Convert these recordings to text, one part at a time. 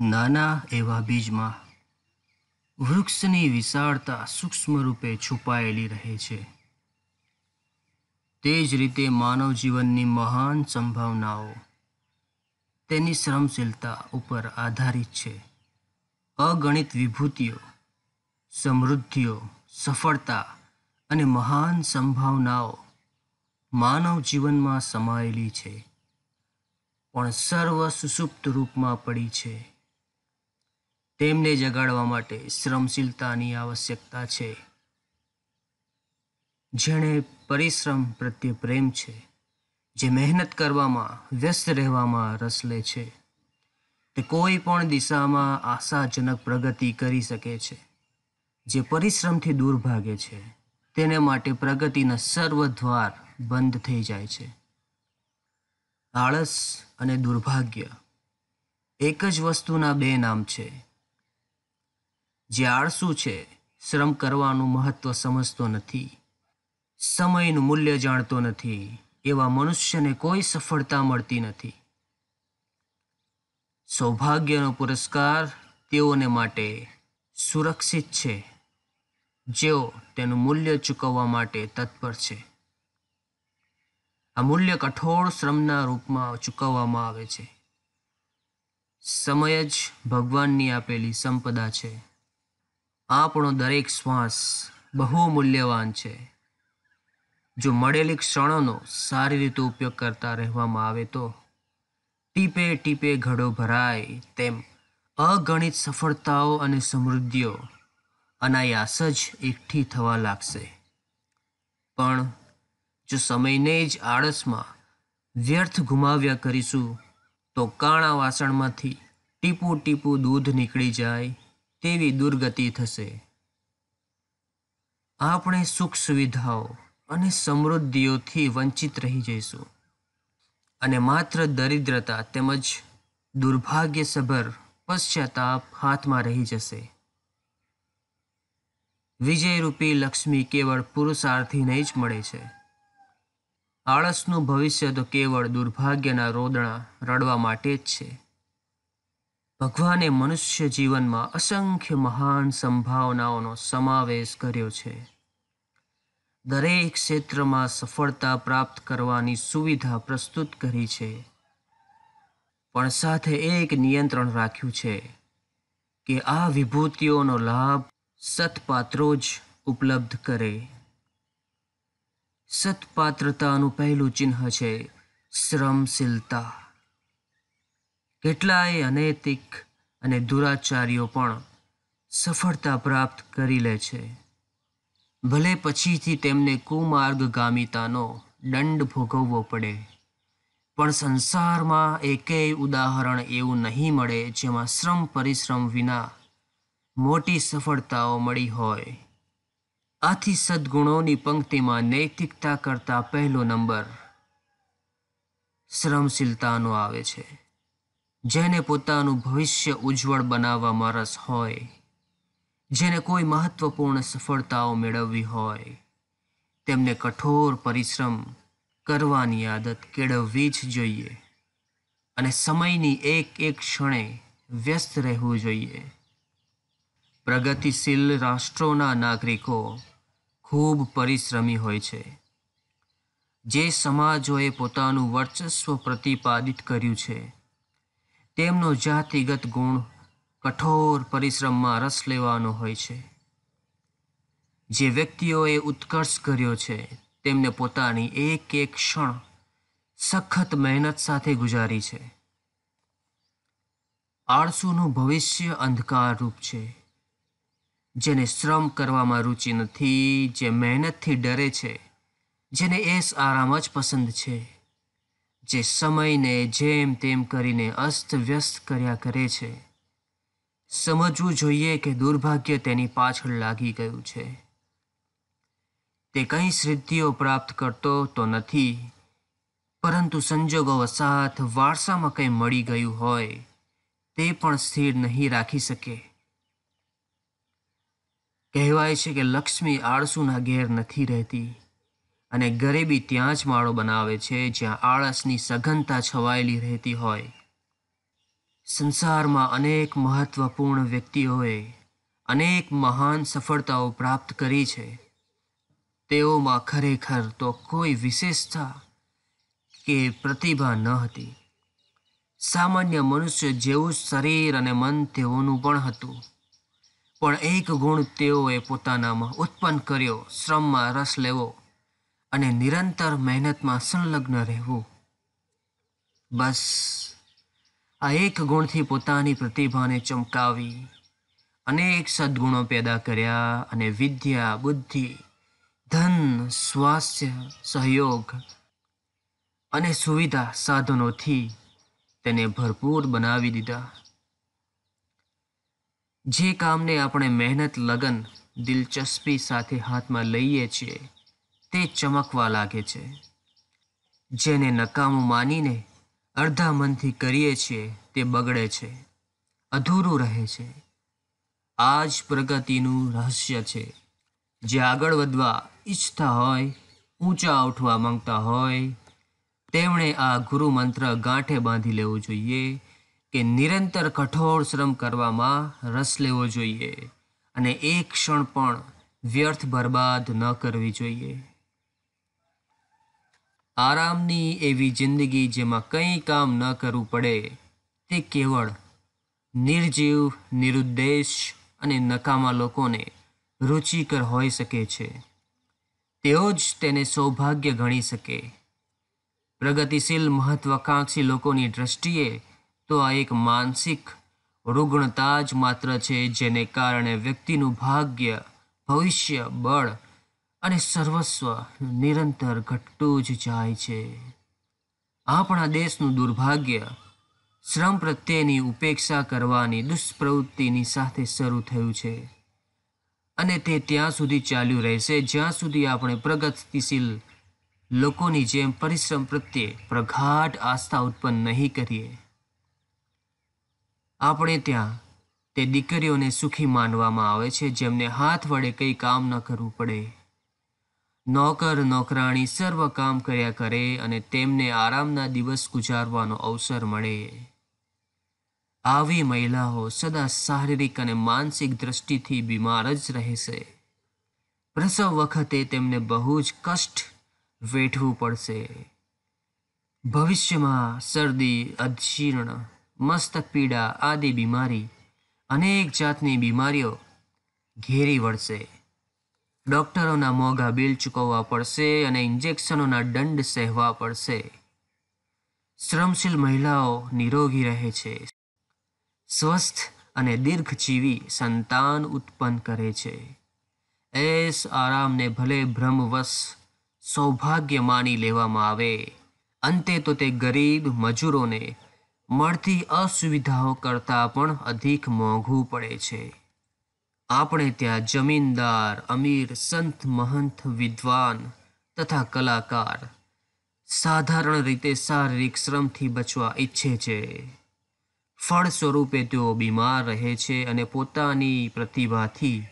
નાના એવા બીજમાં વૃક્ષની વિશાળતા સૂક્ષ્મ રૂપે છુપાયેલી રહે છે. તે જ રીતે માનવ જીવનની મહાન સંભાવનાઓ તેની શ્રમશીલતા ઉપર આધારિત છે. અગણિત વિભૂતિઓ, સમૃદ્ધિઓ, સફળતા અને મહાન સંભાવનાઓ માનવ જીવનમાં સમાયેલી છે. પણ સર્વ સુસુપ્ત રૂપમાં પડી છે. તેમને જગાડવા માટે શ્રમશીલતાની આવશ્યકતા છે. જેણે પરિશ્રમ પ્રત્યે પ્રેમ છે, જે મહેનત કરવામાં, વ્યસ્ત રહેવામાં રસ લે છે. તે કોઈ પણ દિશામાં આશાજનક પ્રગતિ કરી શકે છે, જે પરિશ્રમથી દૂર ભાગે છે. તેને માટે પ્રગતિના સર્વ દ્વાર બંધ થઈ જાય છે. આળસ અને દુર્ભાગ્ય એક જ વસ્તુના બે નામ છે જે આળસુ છે, શ્રમ કરવાનું મહત્વ સમજતો નથી. સમયનું મૂલ્ય જાણતો નથી. એવા મનુષ્યને કોઈ સફળતા મળતી નથી. સૌભાગ્યનો પુરસ્કાર તેઓને માટે સુરક્ષિત છે. જેઓ તેનું મૂલ્ય ચૂકવવા માટે તત્પર છે. આ મૂલ્ય કઠોળ શ્રમના રૂપમાં ચૂકવવામાં આવે છે. સમય જ ભગવાનની આપેલી સંપદા છે. આપણો દરેક શ્વાસ બહુ મૂલ્યવાન છે. જો મળેલી ક્ષણોનો સારી રીતે ઉપયોગ કરતા રહેવામાં આવે તો ટીપે ટીપે ઘડો ભરાય તેમ અગણિત સફળતાઓ અને સમૃદ્ધિઓ અનાયાસ જ એકઠી થવા લાગશે. પણ જો સમયને જ આળસમાં વ્યર્થ ગુમાવ્યા કરીશું, તો કાણા વાસણમાંથી ટીપું ટીપું દૂધ નીકળી જાય તેવી દુર્ગતિ થશે. આપણે સુખ સુવિધાઓ અને સમૃદ્ધિઓથી વંચિત રહી જઈશું. અને માત્ર દરિદ્રતા તેમજ દુર્ભાગ્યસભર પશ્ચાતાપ હાથમાં રહી જશે. વિજયરૂપી લક્ષ્મી કેવળ પુરુષાર્થીને જ મળે છે. આળસનું ભવિષ્ય તો કેવળ દુર્ભાગ્યના રોદણા રડવા માટે જ છે. ભગવાને મનુષ્ય જીવનમાં અસંખ્ય મહાન સંભાવનાઓનો સમાવેશ કર્યો છે. દરેક ક્ષેત્રમાં સફળતા પ્રાપ્ત કરવાની સુવિધા પ્રસ્તુત કરી છે. પણ સાથે એક નિયંત્રણ રાખ્યું છે કે આ વિભૂતિઓનો લાભ સત્પાત્રો જ ઉપલબ્ધ કરે. સત્પાત્રતાનું પહેલું ચિહ્ન છે શ્રમશીલતા. કેટલાય અનૈતિક અને દુરાચારીઓ પણ સફળતા પ્રાપ્ત કરી લે છે. ભલે પછીથી તેમને કુમાર્ગગામિતાનો દંડ ભોગવવો પડે, પણ સંસારમાં એકેય ઉદાહરણ એવું નહીં મળે જેમાં શ્રમ પરિશ્રમ વિના મોટી સફળતાઓ મળી હોય. આથી સદ્ગુણોની પંક્તિમાં નૈતિકતા કરતા પહેલો નંબર શ્રમશીલતાનો આવે છે. જેને પોતાનું ભવિષ્ય ઉજ્જવળ બનાવવામાં રસ હોય, જેને કોઈ મહત્વપૂર્ણ સફળતાઓ મેળવવી હોય, તેમને કઠોર પરિશ્રમ કરવાની આદત કેળવવી જ જોઈએ અને સમયની એક એક ક્ષણે વ્યસ્ત રહેવું જોઈએ. પ્રગતિશીલ રાષ્ટ્રોના નાગરિકો ખૂબ પરિશ્રમી હોય છે. જે સમાજોએ પોતાનું વર્ચસ્વ પ્રતિપાદિત કર્યું છે તેમનો જાતિગત ગુણ કઠોર પરિશ્રમમાં રસ લેવાનો હોય છે. જે વ્યક્તિઓએ ઉત્કર્ષ કર્યો છે, તેમને પોતાની એક એક ક્ષણ સખત મહેનત સાથે ગુજારી છે. આળસુનું ભવિષ્ય અંધકારરૂપ છે. જેને શ્રમ કરવામાં રુચિ નથી, જે મહેનતથી ડરે છે, જેને એસ આરામ જ પસંદ છે. જે સમયને જેમ તેમ કરીને અસ્ત વ્યસ્ત કર્યા કરે છે. સમજવું જોઈએ કે દુર્ભાગ્ય તેની પાછળ લાગી ગયું છે. તે કંઈ સિદ્ધિઓ પ્રાપ્ત કરતો તો નથી, પરંતુ સંજોગો વસાહત વારસામાં કંઈ મળી ગયું હોય, તે પણ સ્થિર નહીં રાખી શકે. કહેવાય છે કે લક્ષ્મી આળસુના ઘેર નથી રહેતી. અને ગરીબી ત્યાં જ માળો બનાવે છે જ્યાં આળસની સઘનતા છવાયેલી રહેતી હોય. સંસારમાં અનેક મહત્વપૂર્ણ વ્યક્તિઓએ અનેક મહાન સફળતાઓ પ્રાપ્ત કરી છે. તેઓમાં ખરેખર તો કોઈ વિશેષતા કે પ્રતિભા ન હતી. સામાન્ય મનુષ્ય જેવું શરીર અને મન તેઓનું પણ હતું. પણ એક ગુણ તેઓએ પોતાનામાં ઉત્પન્ન કર્યો, શ્રમમાં રસ લેવો અને નિરંતર મહેનતમાં સંલગ્ન રહેવું. બસ, આ એક ગુણથી પોતાની પ્રતિભાને ચમકાવી, અનેક સદ્ગુણો પેદા કર્યા અને વિદ્યા, બુદ્ધિ, ધન, સ્વાસ્થ્ય, સહયોગ અને સુવિધા સાધનોથી તેને ભરપૂર બનાવી દીધા. જે કામને આપણે મહેનત, લગન, દિલચસ્પી સાથે હાથમાં લઈએ છીએ તે ચમકવા લાગે છે. જેને નકામું માનીને અડધા મનથી કરીએ છીએ તે બગડે છે. અધૂરું રહે છે. આ જ પ્રગતિનું રહસ્ય છે. જે આગળ વધવા ઈચ્છતા હોય, ઊંચા ઉઠવા માંગતા હોય, તેમણે આ ગુરુ મંત્ર ગાંઠે બાંધી લેવું જોઈએ કે નિરંતર કઠોર શ્રમ કરવામાં રસ લેવો જોઈએ અને એક ક્ષણ પણ વ્યર્થ બરબાદ ન કરવી જોઈએ. આરામની એવી જિંદગી જેમાં કંઈ કામ ન કરવું પડે, તે કેવળ નિર્જીવ, નિરુદ્દેશ અને નકામા લોકોને રુચિકર હોઈ શકે છે. તેઓ જ તેને સૌભાગ્ય ગણી શકે. પ્રગતિશીલ, મહત્વાકાંક્ષી લોકોની દ્રષ્ટિએ તો આ એક માનસિક રુગ્ણતા જ માત્ર છે જેને કારણે વ્યક્તિનું ભાગ્ય, ભવિષ્ય, બળ અને સર્વસ્વ નિરંતર ઘટતું જ જાય છે. આપણા દેશનું દુર્ભાગ્ય શ્રમ પ્રત્યેની ઉપેક્ષા કરવાની દુષ્પ્રવૃત્તિની સાથે શરૂ થયું છે. અને તે ત્યાં સુધી ચાલ્યું રહેશે, જ્યાં સુધી આપણે પ્રગતિશીલ લોકોની જેમ પરિશ્રમ પ્રત્યે પ્રગાઢ આસ્થા ઉત્પન્ન નહીં કરીએ. આપણે ત્યાં તે દીકરીઓને સુખી માનવામાં આવે છે, જેમને હાથ વડે કંઈ કામ ન કરવું પડે. નોકર, નોકરાણી સર્વ કામ કર્યા કરે અને તેમને આરામના દિવસ ગુજારવાનો અવસર મળે. આવી મહિલાઓ સદા શારીરિક અને માનસિક દ્રષ્ટિથી બીમાર જ રહેશે. પ્રસવ વખતે તેમને બહુ જ કષ્ટ વેઠવું પડશે. ભવિષ્યમાં શરદી અજીર્ણ મસ્તક પીડા આદિ બીમારી, અનેક જાતની બીમારીઓ ઘેરી વળશે. ડૉક્ટરોના મોંઘા બિલ ચૂકવવા પડશે અને ઇન્જેક્શનોના દંડ સહેવા પડશે. શ્રમશીલ મહિલાઓ નિરોગી રહે છે. સ્વસ્થ અને દીર્ઘજીવી સંતાન ઉત્પન્ન કરે છે. એસ આરામને ભલે ભ્રમવશ સૌભાગ્ય માની લેવામાં આવે. અંતે તો તે ગરીબ મજૂરોને મળતી અસુવિધાઓ કરતાં પણ અધિક મોંઘું પડે છે. આપણે ત્યાં જમીનદાર, અમીર, સંત, મહંત, વિદ્વાન તથા કલાકાર સાધારણ રીતે શારીરિક શ્રમથી બચવા ઈચ્છે છે. ફળ સ્વરૂપે તેઓ બીમાર રહે છે અને પોતાની પ્રતિભાથી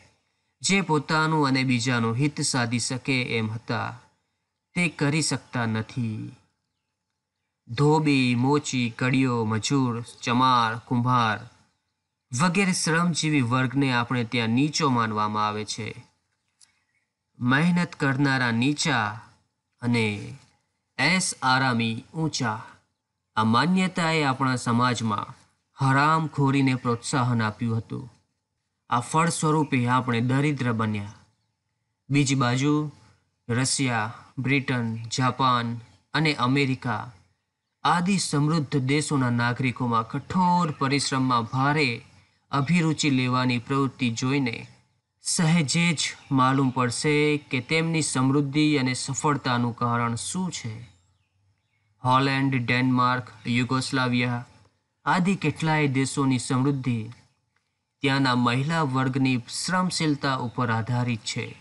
જે પોતાનું અને બીજાનું હિત સાધી શકે એમ હતા, તે કરી શકતા નથી. ધોબી, મોચી, કડીઓ, મજૂર, ચમાર, કુંભાર વગેરે શ્રમજીવી વર્ગને આપણે ત્યાં નીચો માનવામાં આવે છે. મહેનત કરનારા નીચા અને એસ આરામી ઊંચા આ માન્યતાએ આપણા સમાજમાં હરામખોરીને પ્રોત્સાહન આપ્યું હતું. આ ફળ સ્વરૂપે આપણે દરિદ્ર બન્યા. બીજી બાજુ રશિયા, બ્રિટન, જાપાન અને અમેરિકા આદિ સમૃદ્ધ દેશોના નાગરિકોમાં કઠોર પરિશ્રમમાં ભારે અભિરુચિ લેવાની પ્રવૃત્તિ જોઈને સહેજે જ માલુમ પડશે કે તેમની સમૃદ્ધિ અને સફળતાનું કારણ શું છે. હોલેન્ડ, ડેનમાર્ક, યુગોસ્લાવિયા આદિ કેટલાય દેશોની સમૃદ્ધિ ત્યાંના મહિલા વર્ગની શ્રમશીલતા ઉપર આધારિત છે.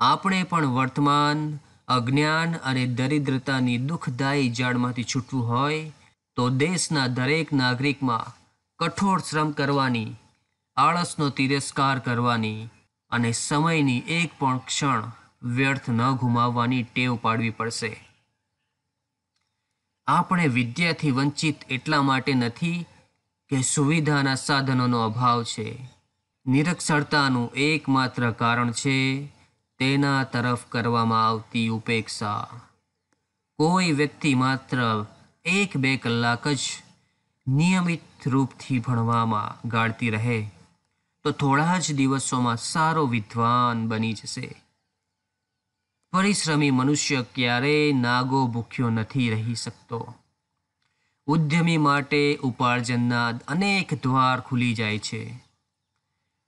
આપણે પણ વર્તમાન અજ્ઞાન અને દરિદ્રતાની દુઃખદાયી જાળમાંથી છૂટવું હોય તો દેશના દરેક નાગરિકમાં કઠોર શ્રમ કરવાની, આળસનો તિરસ્કાર કરવાની અને સમયની એક પણ ક્ષણ વ્યર્થ ન ગુમાવવાની ટેવ પાડવી પડશે. આપણે વિદ્યાથી વંચિત એટલા માટે નથી કે સુવિધાના સાધનોનો અભાવ છે. નિરક્ષરતાનું એકમાત્ર કારણ છે તેના તરફ કરવામાં આવતી ઉપેક્ષા. કોઈ વ્યક્તિ માત્ર એક બે કલાક જ નિયમિત રૂપથી ભણવામાં ગાળતી રહે, તો થોડા જ દિવસોમાં સારો વિદ્વાન બની જશે. પરિશ્રમી મનુષ્ય ક્યારેય નાગો ભૂખ્યો નથી રહી શકતો. ઉદ્યમી માટે ઉપાર્જનના અનેક દ્વાર ખુલી જાય છે.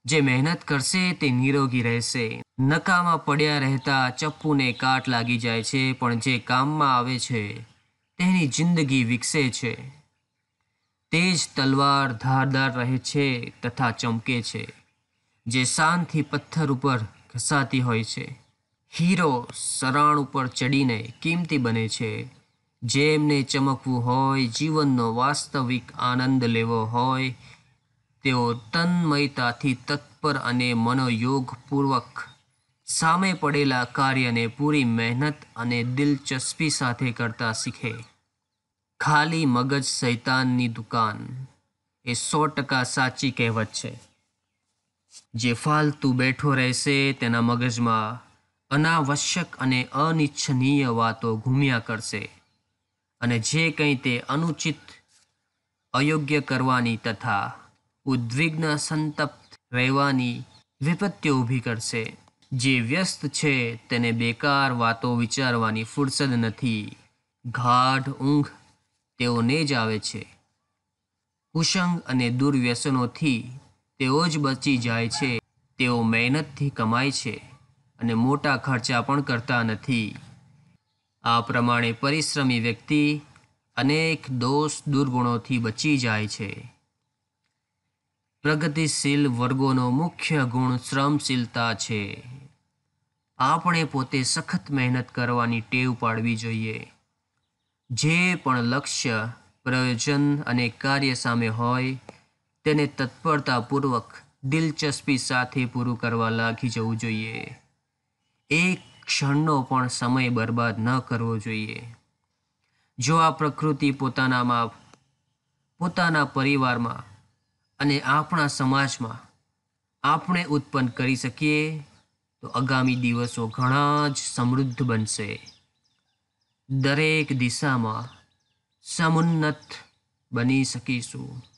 જે મહેનત કરશે તે નિરોગી રહેશે. નકામાં પડ્યા રહેતા ચપ્પુને કાટ લાગી જાય છે, પણ જે કામમાં આવે છે, તેની જિંદગી વિકસે છે. તેજ તલવાર ધારદાર રહે છે તથા ચમકે છે, જે શાનથી પથ્થર ઉપર ઘસાતી હોય છે. હીરો સરાણ ઉપર ચડીને કિંમતી બને છે. જેમને ચમકવું હોય, જીવનનો વાસ્તવિક આનંદ લેવો હોય, તેઓ તન્મયતાથી તત્પર અને મનોયોગપૂર્વક સામે પડેલા કાર્યને પૂરી મહેનત અને દિલચસ્પી સાથે કરતા શીખે. ખાલી મગજ શૈતાનની દુકાન. એ સો ટકા સાચી કહેવત છે. જે ફાલતુ બેઠો રહેશે તેના મગજમાં અનાવશ્યક અને અનિચ્છનીય વાતો ઘૂમ્યા કરશે અને જે કંઈ તે અનુચિત, અયોગ્ય કરવાની તથા ઉદ્વિગ્ન સંતપ્ત રહેવાની વિપત્તિઓ ઊભી કરશે. જે વ્યસ્ત છે તેને બેકાર વાતો વિચારવાની ફુરસદ નથી. ગાઢ ઊંઘ તેઓને જ આવે છે. કુસંગ અને દુર્વ્યસનોથી તેઓ જ બચી જાય છે. તેઓ મહેનતથી કમાય છે અને મોટા ખર્ચા પણ કરતા નથી. આ પ્રમાણે પરિશ્રમી વ્યક્તિ અનેક દોષ દુર્ગુણોથી બચી જાય છે. પ્રગતિશીલ વર્ગોનો મુખ્ય ગુણ શ્રમશીલતા છે. આપણે પોતે સખત મહેનત કરવાની ટેવ પાડવી જોઈએ. જે પણ લક્ષ્ય, પ્રયોજન અને કાર્ય સામે હોય, તેને તત્પરતાપૂર્વક દિલચસ્પી સાથે પૂરું કરવા લાગી જવું જોઈએ. એક ક્ષણનો પણ સમય બરબાદ ન કરવો જોઈએ. જો આ પ્રકૃતિ પોતાનામાં, પોતાના પરિવારમાં અને આપણા સમાજમાં આપણે ઉત્પન્ન કરી શકીએ, તો આગામી દિવસો ઘણા જ સમૃદ્ધ બનશે. દરેક દિશામાં સમુન્નત બની શકીશું.